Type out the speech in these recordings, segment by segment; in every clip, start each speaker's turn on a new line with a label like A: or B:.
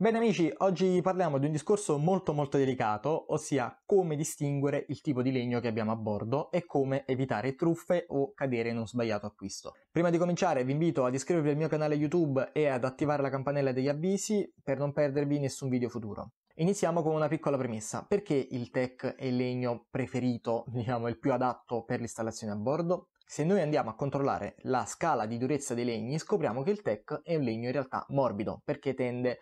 A: Bene amici, oggi parliamo di un discorso molto molto delicato, ossia come distinguere il tipo di legno che abbiamo a bordo e come evitare truffe o cadere in un sbagliato acquisto. Prima di cominciare vi invito ad iscrivervi al mio canale YouTube e ad attivare la campanella degli avvisi per non perdervi nessun video futuro. Iniziamo con una piccola premessa. Perché il tech è il legno preferito, diciamo il più adatto per l'installazione a bordo? Se noi andiamo a controllare la scala di durezza dei legni scopriamo che il tech è un legno in realtà morbido perché tende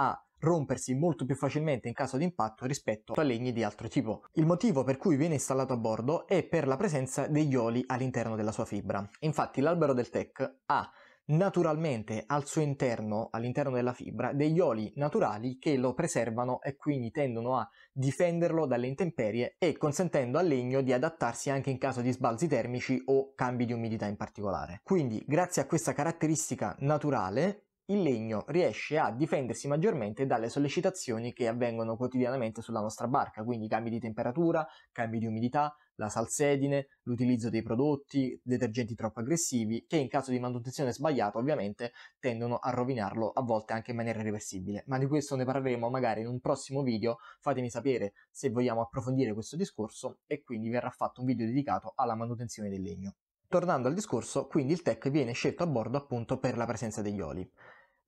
A: a rompersi molto più facilmente in caso di impatto rispetto a legni di altro tipo. Il motivo per cui viene installato a bordo è per la presenza degli oli all'interno della sua fibra. Infatti l'albero del TEC ha naturalmente al suo interno, all'interno della fibra, degli oli naturali che lo preservano e quindi tendono a difenderlo dalle intemperie e consentendo al legno di adattarsi anche in caso di sbalzi termici o cambi di umidità in particolare. Quindi grazie a questa caratteristica naturale il legno riesce a difendersi maggiormente dalle sollecitazioni che avvengono quotidianamente sulla nostra barca, quindi cambi di temperatura, cambi di umidità, la salsedine, l'utilizzo dei prodotti, detergenti troppo aggressivi, che in caso di manutenzione sbagliata ovviamente tendono a rovinarlo a volte anche in maniera irreversibile. Ma di questo ne parleremo magari in un prossimo video, fatemi sapere se vogliamo approfondire questo discorso e quindi verrà fatto un video dedicato alla manutenzione del legno. Tornando al discorso, quindi il tech viene scelto a bordo appunto per la presenza degli oli.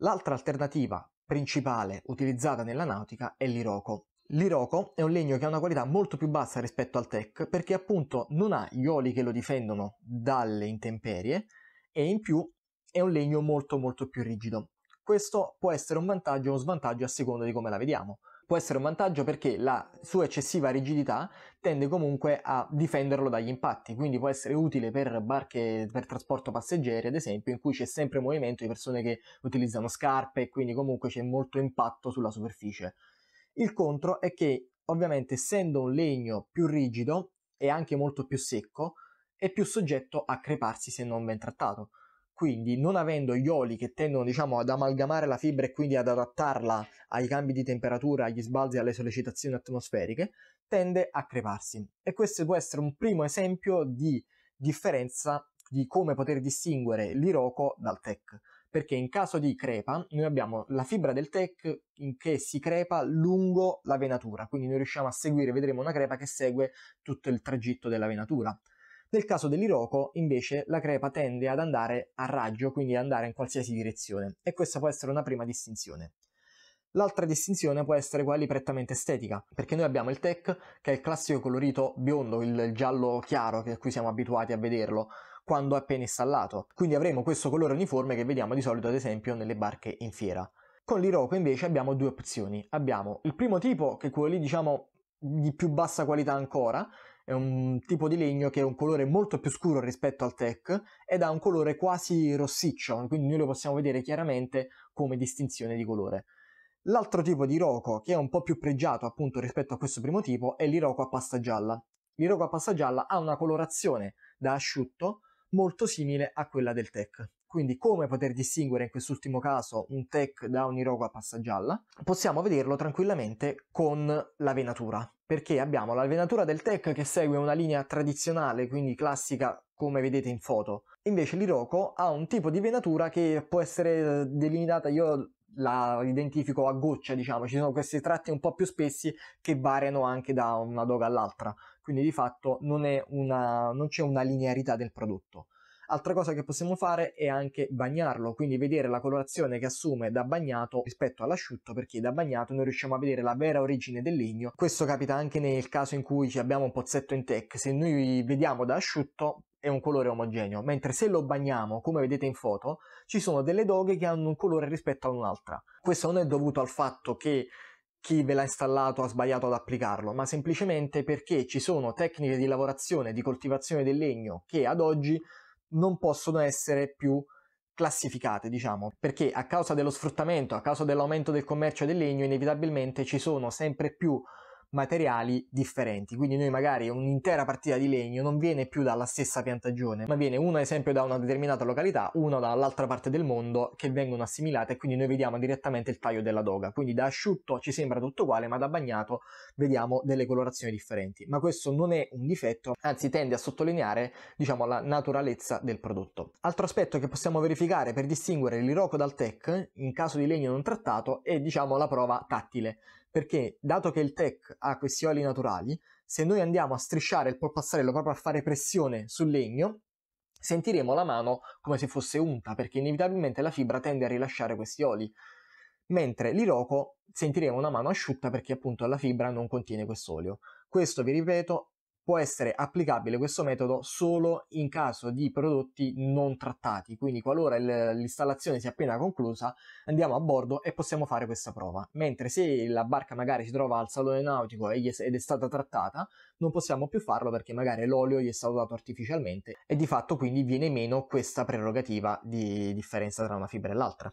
A: L'altra alternativa principale utilizzata nella nautica è l'Iroco. L'Iroco è un legno che ha una qualità molto più bassa rispetto al Tech perché appunto non ha gli oli che lo difendono dalle intemperie e in più è un legno molto molto più rigido. Questo può essere un vantaggio o uno svantaggio a seconda di come la vediamo può essere un vantaggio perché la sua eccessiva rigidità tende comunque a difenderlo dagli impatti, quindi può essere utile per barche per trasporto passeggeri, ad esempio, in cui c'è sempre movimento di persone che utilizzano scarpe e quindi comunque c'è molto impatto sulla superficie. Il contro è che, ovviamente, essendo un legno più rigido e anche molto più secco, è più soggetto a creparsi se non ben trattato quindi non avendo gli oli che tendono diciamo, ad amalgamare la fibra e quindi ad adattarla ai cambi di temperatura, agli sbalzi e alle sollecitazioni atmosferiche, tende a creparsi. E questo può essere un primo esempio di differenza di come poter distinguere l'Iroco dal TEC. Perché in caso di crepa noi abbiamo la fibra del TEC che si crepa lungo la venatura, quindi noi riusciamo a seguire, vedremo una crepa che segue tutto il tragitto della venatura. Nel caso dell'Iroco, invece, la crepa tende ad andare a raggio, quindi ad andare in qualsiasi direzione, e questa può essere una prima distinzione. L'altra distinzione può essere quella prettamente estetica, perché noi abbiamo il tech, che è il classico colorito biondo, il giallo chiaro a cui siamo abituati a vederlo quando è appena installato. Quindi avremo questo colore uniforme che vediamo di solito ad esempio nelle barche in fiera. Con l'Iroco invece abbiamo due opzioni. Abbiamo il primo tipo, che è quello lì diciamo di più bassa qualità ancora, è un tipo di legno che ha un colore molto più scuro rispetto al tech ed ha un colore quasi rossiccio, quindi noi lo possiamo vedere chiaramente come distinzione di colore. L'altro tipo di roco, che è un po' più pregiato appunto rispetto a questo primo tipo, è l'iroco a pasta gialla. L'iroco a pasta gialla ha una colorazione da asciutto molto simile a quella del tech. Quindi come poter distinguere in quest'ultimo caso un tech da un irogo a pasta gialla? Possiamo vederlo tranquillamente con la venatura, perché abbiamo la venatura del tech che segue una linea tradizionale, quindi classica come vedete in foto. Invece l'Iroco ha un tipo di venatura che può essere delimitata, io la identifico a goccia, diciamo, ci sono questi tratti un po' più spessi che variano anche da una doga all'altra, quindi di fatto non, una, non c'è una linearità del prodotto. Altra cosa che possiamo fare è anche bagnarlo, quindi vedere la colorazione che assume da bagnato rispetto all'asciutto, perché da bagnato noi riusciamo a vedere la vera origine del legno. Questo capita anche nel caso in cui abbiamo un pozzetto in tech, se noi vediamo da asciutto è un colore omogeneo, mentre se lo bagniamo, come vedete in foto, ci sono delle doghe che hanno un colore rispetto a un'altra. Questo non è dovuto al fatto che chi ve l'ha installato ha sbagliato ad applicarlo, ma semplicemente perché ci sono tecniche di lavorazione, di coltivazione del legno che ad oggi non possono essere più classificate, diciamo, perché a causa dello sfruttamento, a causa dell'aumento del commercio del legno, inevitabilmente ci sono sempre più materiali differenti. Quindi noi magari un'intera partita di legno non viene più dalla stessa piantagione, ma viene una esempio da una determinata località, una dall'altra parte del mondo che vengono assimilate e quindi noi vediamo direttamente il taglio della doga. Quindi da asciutto ci sembra tutto uguale, ma da bagnato vediamo delle colorazioni differenti. Ma questo non è un difetto, anzi tende a sottolineare, diciamo, la naturalezza del prodotto. Altro aspetto che possiamo verificare per distinguere l'Iroko dal Tech in caso di legno non trattato è, diciamo, la prova tattile perché dato che il tech ha questi oli naturali, se noi andiamo a strisciare il polpastrello proprio a fare pressione sul legno, sentiremo la mano come se fosse unta, perché inevitabilmente la fibra tende a rilasciare questi oli. Mentre l'Iroco sentiremo una mano asciutta perché appunto la fibra non contiene quest'olio. Questo, vi ripeto, può essere applicabile questo metodo solo in caso di prodotti non trattati, quindi qualora l'installazione sia appena conclusa andiamo a bordo e possiamo fare questa prova, mentre se la barca magari si trova al salone nautico ed è stata trattata non possiamo più farlo perché magari l'olio gli è stato dato artificialmente e di fatto quindi viene meno questa prerogativa di differenza tra una fibra e l'altra.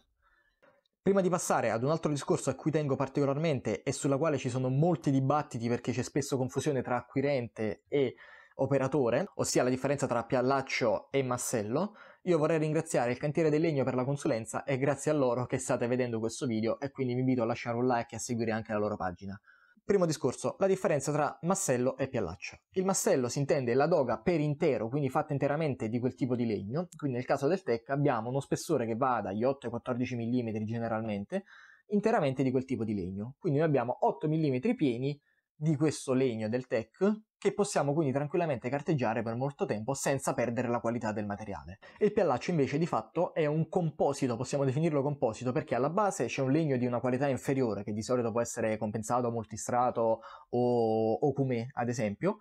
A: Prima di passare ad un altro discorso a cui tengo particolarmente e sulla quale ci sono molti dibattiti perché c'è spesso confusione tra acquirente e operatore, ossia la differenza tra piallaccio e massello, io vorrei ringraziare il cantiere del legno per la consulenza e grazie a loro che state vedendo questo video e quindi vi invito a lasciare un like e a seguire anche la loro pagina. Primo discorso, la differenza tra massello e piallaccio. Il massello si intende la doga per intero, quindi fatta interamente di quel tipo di legno, quindi nel caso del tech abbiamo uno spessore che va dagli 8 ai 14 mm generalmente, interamente di quel tipo di legno. Quindi noi abbiamo 8 mm pieni di questo legno del tech che possiamo quindi tranquillamente carteggiare per molto tempo senza perdere la qualità del materiale. Il piallaccio invece di fatto è un composito, possiamo definirlo composito, perché alla base c'è un legno di una qualità inferiore, che di solito può essere compensato, multistrato o, o cumè ad esempio,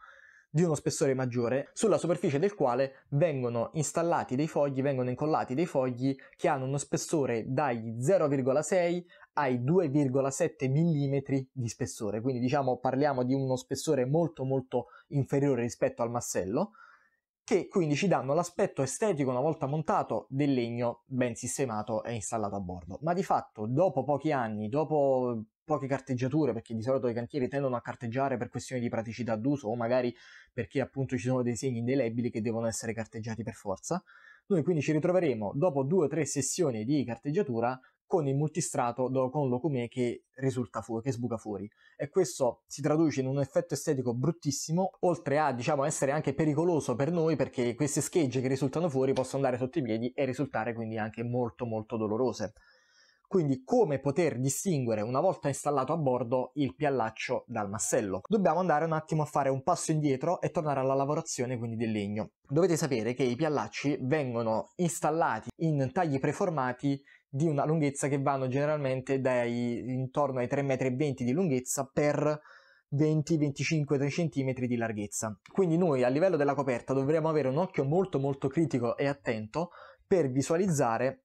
A: di uno spessore maggiore, sulla superficie del quale vengono installati dei fogli, vengono incollati dei fogli che hanno uno spessore dagli 0,6 ai 2,7 mm di spessore, quindi diciamo parliamo di uno spessore molto molto inferiore rispetto al massello, che quindi ci danno l'aspetto estetico una volta montato del legno ben sistemato e installato a bordo. Ma di fatto dopo pochi anni, dopo poche carteggiature, perché di solito i cantieri tendono a carteggiare per questioni di praticità d'uso o magari perché appunto ci sono dei segni indelebili che devono essere carteggiati per forza. Noi quindi ci ritroveremo dopo due o tre sessioni di carteggiatura con il multistrato con l'Okume che risulta fuori, che sbuca fuori. E questo si traduce in un effetto estetico bruttissimo, oltre a, diciamo, essere anche pericoloso per noi perché queste schegge che risultano fuori possono andare sotto i piedi e risultare quindi anche molto molto dolorose. Quindi come poter distinguere una volta installato a bordo il piallaccio dal massello? Dobbiamo andare un attimo a fare un passo indietro e tornare alla lavorazione quindi del legno. Dovete sapere che i piallacci vengono installati in tagli preformati di una lunghezza che vanno generalmente dai intorno ai 3,20 m di lunghezza per 20-25 cm di larghezza. Quindi noi a livello della coperta dovremo avere un occhio molto molto critico e attento per visualizzare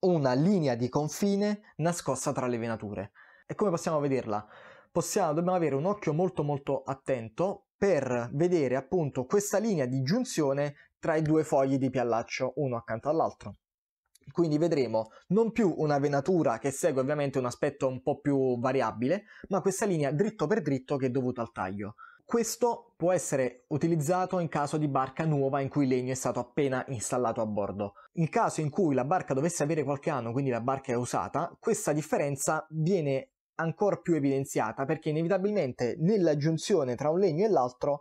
A: una linea di confine nascosta tra le venature. E come possiamo vederla? Possiamo, dobbiamo avere un occhio molto molto attento per vedere appunto questa linea di giunzione tra i due fogli di piallaccio uno accanto all'altro. Quindi vedremo non più una venatura che segue ovviamente un aspetto un po' più variabile, ma questa linea dritto per dritto che è dovuta al taglio. Questo può essere utilizzato in caso di barca nuova in cui il legno è stato appena installato a bordo. In caso in cui la barca dovesse avere qualche anno, quindi la barca è usata, questa differenza viene ancora più evidenziata perché inevitabilmente nella giunzione tra un legno e l'altro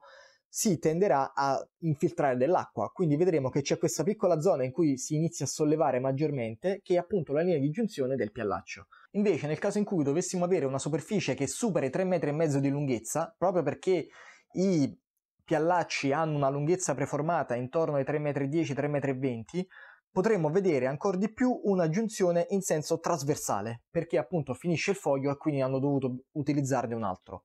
A: si tenderà a infiltrare dell'acqua, quindi vedremo che c'è questa piccola zona in cui si inizia a sollevare maggiormente che è appunto la linea di giunzione del piallaccio. Invece nel caso in cui dovessimo avere una superficie che superi 3,5 metri di lunghezza, proprio perché i piallacci hanno una lunghezza preformata intorno ai 3,10 metri, 3,20 metri, potremmo vedere ancora di più una giunzione in senso trasversale, perché appunto finisce il foglio e quindi hanno dovuto utilizzarne un altro.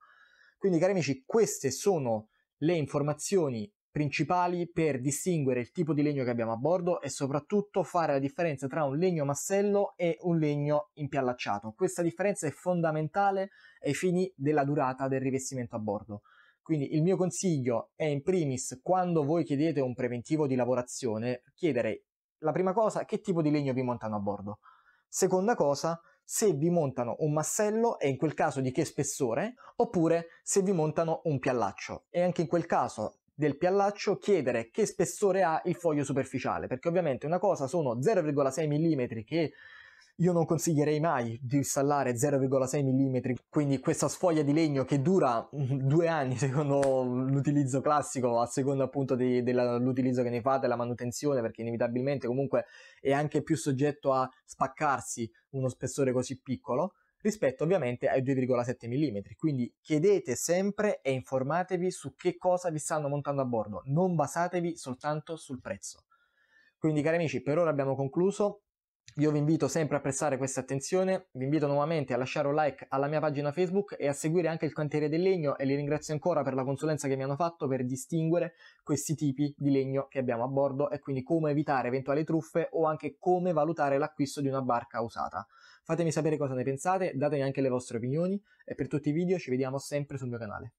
A: Quindi cari amici, queste sono le informazioni principali per distinguere il tipo di legno che abbiamo a bordo e soprattutto fare la differenza tra un legno massello e un legno impiallacciato. Questa differenza è fondamentale ai fini della durata del rivestimento a bordo. Quindi il mio consiglio è in primis quando voi chiedete un preventivo di lavorazione chiedere la prima cosa che tipo di legno vi montano a bordo. Seconda cosa se vi montano un massello e in quel caso di che spessore, oppure se vi montano un piallaccio. E anche in quel caso del piallaccio chiedere che spessore ha il foglio superficiale, perché ovviamente una cosa sono 0,6 mm che io non consiglierei mai di installare 0,6 mm, quindi questa sfoglia di legno che dura due anni secondo l'utilizzo classico, a seconda appunto dell'utilizzo che ne fate, la manutenzione, perché inevitabilmente comunque è anche più soggetto a spaccarsi uno spessore così piccolo rispetto ovviamente ai 2,7 mm. Quindi chiedete sempre e informatevi su che cosa vi stanno montando a bordo, non basatevi soltanto sul prezzo. Quindi cari amici, per ora abbiamo concluso. Io vi invito sempre a prestare questa attenzione, vi invito nuovamente a lasciare un like alla mia pagina Facebook e a seguire anche il cantiere del legno e li ringrazio ancora per la consulenza che mi hanno fatto per distinguere questi tipi di legno che abbiamo a bordo e quindi come evitare eventuali truffe o anche come valutare l'acquisto di una barca usata. Fatemi sapere cosa ne pensate, datemi anche le vostre opinioni e per tutti i video ci vediamo sempre sul mio canale.